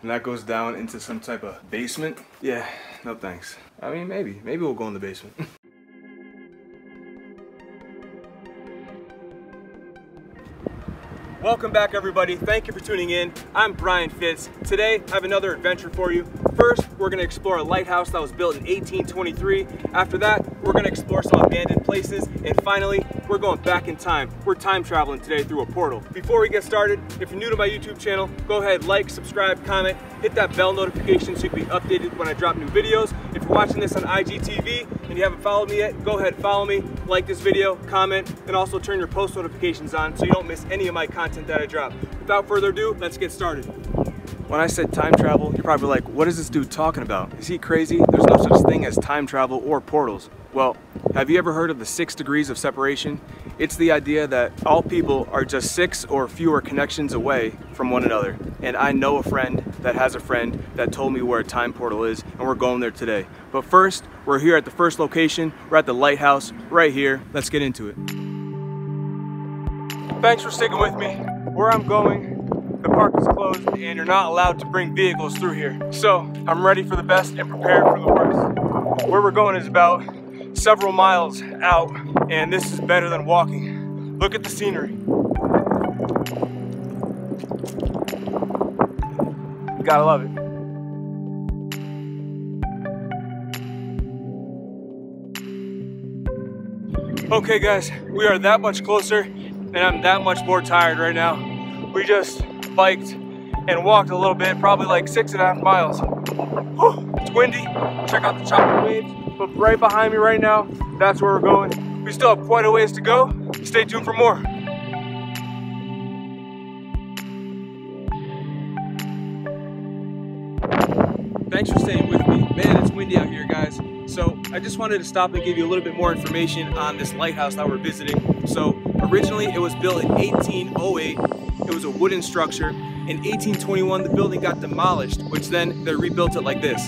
And that goes down into some type of basement. Yeah, no thanks. I mean, maybe. Maybe we'll go in the basement. Welcome back everybody. Thank you for tuning in. I'm Brian Fitz. Today I have another adventure for you. First, we're gonna explore a lighthouse that was built in 1823. After that, we're gonna explore some abandoned places. And finally, we're going back in time. We're time traveling today through a portal. Before we get started, if you're new to my YouTube channel, go ahead, like, subscribe, comment, hit that bell notification so you can be updated when I drop new videos. If you're watching this on IGTV and you haven't followed me yet, go ahead, follow me, like this video, comment, and also turn your post notifications on so you don't miss any of my content that I drop. Without further ado, let's get started. When I said time travel, you're probably like, what is this dude talking about? Is he crazy? There's no such thing as time travel or portals. Well, have you ever heard of the six degrees of separation? It's the idea that all people are just six or fewer connections away from one another. And I know a friend that has a friend that told me where a time portal is, and we're going there today. But first, we're here at the first location. We're at the lighthouse right here. Let's get into it. Thanks for sticking with me. Where I'm going the park is closed and you're not allowed to bring vehicles through here. So I'm ready for the best and prepared for the worst. Where we're going is about several miles out and this is better than walking. Look at the scenery. You gotta love it. Okay guys, we are that much closer and I'm that much more tired right now. We just biked and walked a little bit, probably like six and a half miles. Whew, it's windy, check out the chopping waves, but right behind me right now, that's where we're going. We still have quite a ways to go. Stay tuned for more. Thanks for staying with me. Man, it's windy out here, guys. So I just wanted to stop and give you a little bit more information on this lighthouse that we're visiting. So originally it was built in 1808 it was a wooden structure. In 1821, the building got demolished, which then they rebuilt it like this.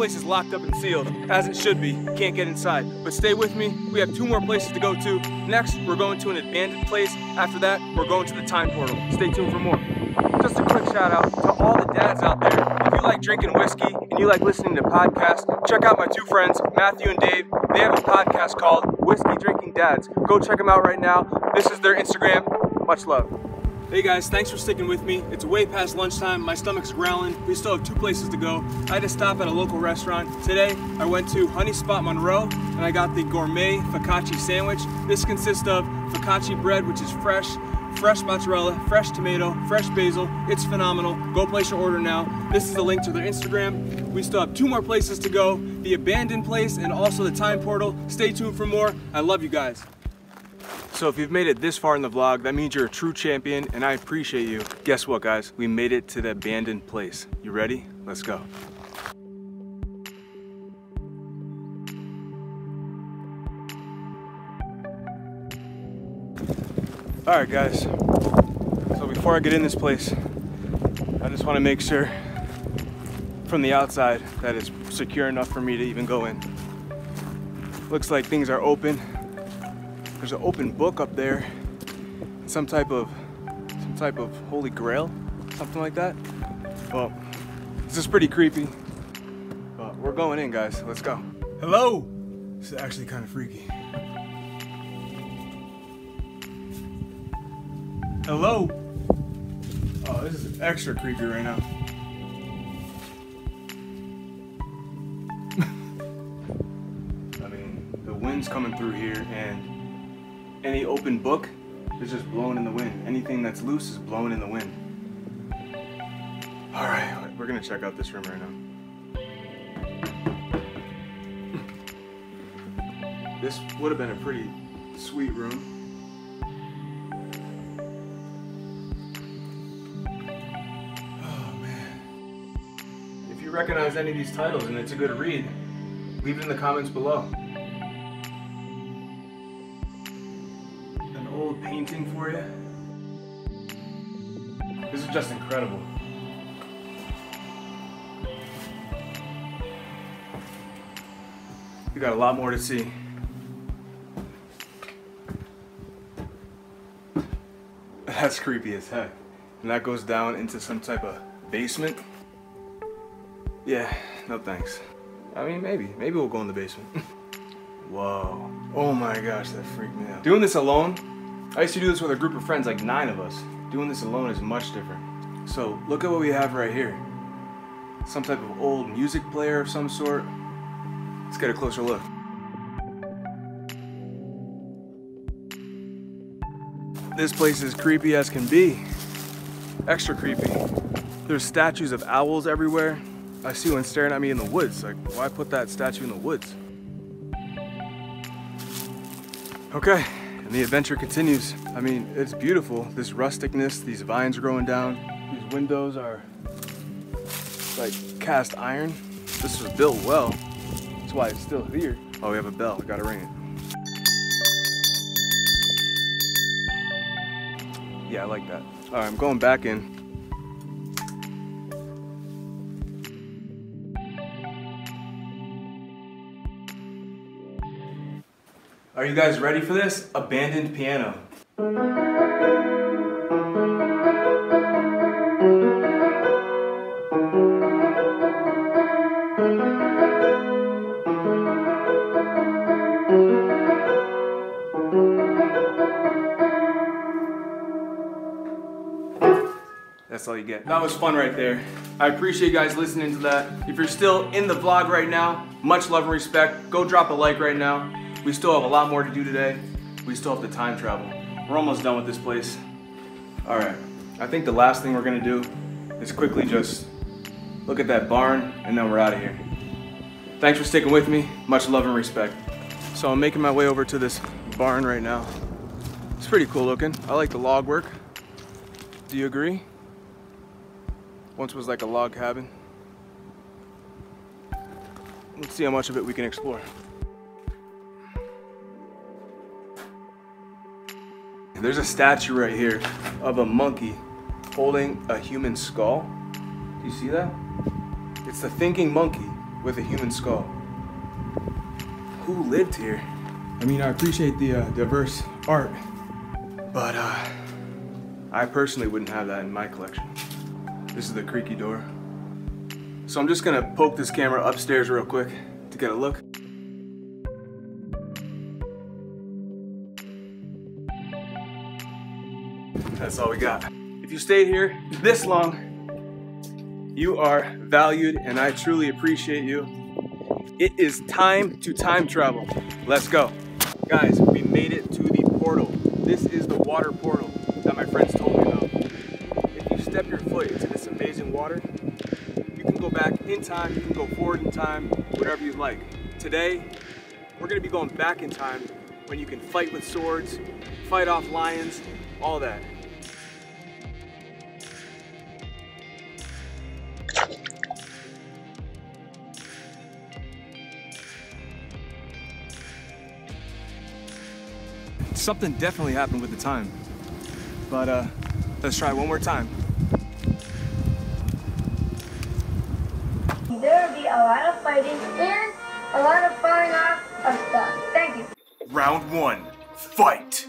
Place is locked up and sealed, as it should be. Can't get inside. But stay with me, we have two more places to go to. Next, we're going to an abandoned place. After that, we're going to the time portal. Stay tuned for more. Just a quick shout out to all the dads out there. If you like drinking whiskey and you like listening to podcasts, check out my two friends, Matthew and Dave. They have a podcast called Whiskey Drinking Dads. Go check them out right now. This is their Instagram. Much love. Hey guys, thanks for sticking with me. It's way past lunchtime, my stomach's growling. We still have two places to go. I had to stop at a local restaurant. Today, I went to Honey Spot Monroe and I got the gourmet focaccia sandwich. This consists of focaccia bread, which is fresh, fresh mozzarella, fresh tomato, fresh basil. It's phenomenal. Go place your order now. This is the link to their Instagram. We still have two more places to go, the abandoned place and also the time portal. Stay tuned for more. I love you guys. So if you've made it this far in the vlog, that means you're a true champion and I appreciate you. Guess what guys? We made it to the abandoned place. You ready? Let's go. All right, guys. So before I get in this place, I just want to make sure from the outside that it's secure enough for me to even go in. Looks like things are open. There's an open book up there. Some type of, some type of holy grail, something like that. Well, this is pretty creepy, but we're going in, guys. Let's go. Hello. This is actually kind of freaky. Hello? Oh, this is extra creepy right now. I mean, the wind's coming through here and any open book is just blowing in the wind. Anything that's loose is blowing in the wind. All right, we're gonna check out this room right now. This would have been a pretty sweet room. Oh man. If you recognize any of these titles and it's a good read, leave it in the comments below. painting for you. This is just incredible. We got a lot more to see. That's creepy as heck. And that goes down into some type of basement? Yeah, no thanks. I mean, maybe. Maybe we'll go in the basement. Whoa. Oh my gosh, that freaked me out. Doing this alone I used to do this with a group of friends, like nine of us. Doing this alone is much different. So look at what we have right here. Some type of old music player of some sort. Let's get a closer look. This place is creepy as can be. Extra creepy. There's statues of owls everywhere. I see one staring at me in the woods. Like, why put that statue in the woods? Okay, and the adventure continues. I mean, it's beautiful. This rusticness, these vines growing down. These windows are like cast iron. This was built well. That's why it's still here. Oh, we have a bell. Gotta ring it. Yeah, I like that. All right, I'm going back in. Are you guys ready for this? Abandoned piano. That's all you get. That was fun right there. I appreciate you guys listening to that. If you're still in the vlog right now, much love and respect. Go drop a like right now. We still have a lot more to do today. We still have to time travel. We're almost done with this place. All right, I think the last thing we're gonna do is quickly just look at that barn and then we're out of here. Thanks for sticking with me. Much love and respect. So I'm making my way over to this barn right now. It's pretty cool looking. I like the log work. Do you agree? Once was like a log cabin. Let's see how much of it we can explore. There's a statue right here of a monkey holding a human skull. Do you see that? It's the thinking monkey with a human skull. Who lived here? I mean, I appreciate the uh, diverse art, but uh, I personally wouldn't have that in my collection. This is the creaky door. So I'm just gonna poke this camera upstairs real quick to get a look. That's all we got. If you stayed here this long, you are valued and I truly appreciate you. It is time to time travel. Let's go. Guys, we made it to the portal. This is the water portal that my friends told me about. If you step your foot into this amazing water, you can go back in time, you can go forward in time, whatever you like. Today, we're gonna be going back in time when you can fight with swords, fight off lions, all that. Something definitely happened with the time. But uh, let's try one more time. There will be a lot of fighting and a lot of firing off of stuff. Thank you. Round one, fight!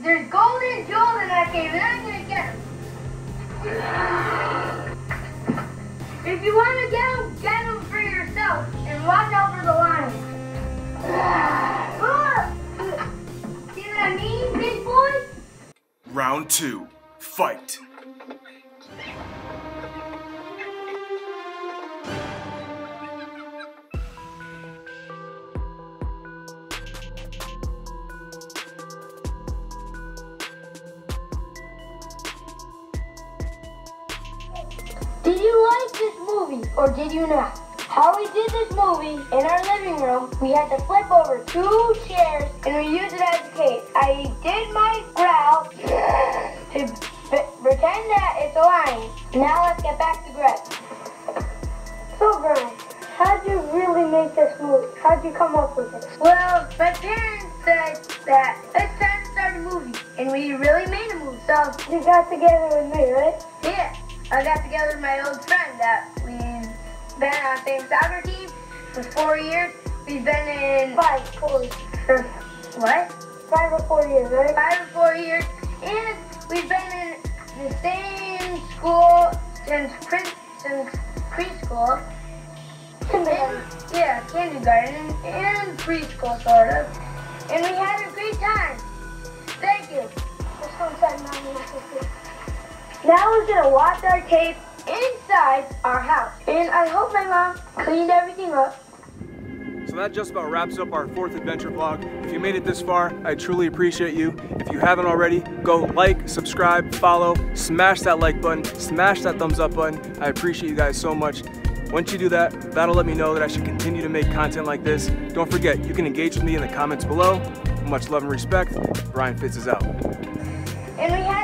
There's golden jewels in that cave, and I'm gonna get them. If you want to get them, get them for yourself, and watch out for the lions. See what I mean, big boy? Round two, fight! Or did you not? How we did this movie in our living room, we had to flip over two chairs and we used it as a cape. I did my growl to pretend that it's a lion. Now let's get back to Greg. So Brian, how'd you really make this movie? How'd you come up with it? Well, my parents said that it's time to start a movie, and we really made a movie. So you got together with me, right? Yeah, I got together with my old friend that we've been on the same soccer team for four years. We've been in five, four, for what? Five or four years, right? Five or four years, and we've been in the same school since pre- since preschool. Kindergarten. Yeah, kindergarten and preschool, sort of. And we had a great time. Thank you. Let's go inside now. Now we're gonna watch our tape inside our house. And I hope my mom cleaned everything up. So that just about wraps up our fourth adventure vlog. If you made it this far, I truly appreciate you. If you haven't already, go like, subscribe, follow, smash that like button, smash that thumbs up button. I appreciate you guys so much. Once you do that, that'll let me know that I should continue to make content like this. Don't forget, you can engage with me in the comments below. Much love and respect. Brian Fitz is out. And we had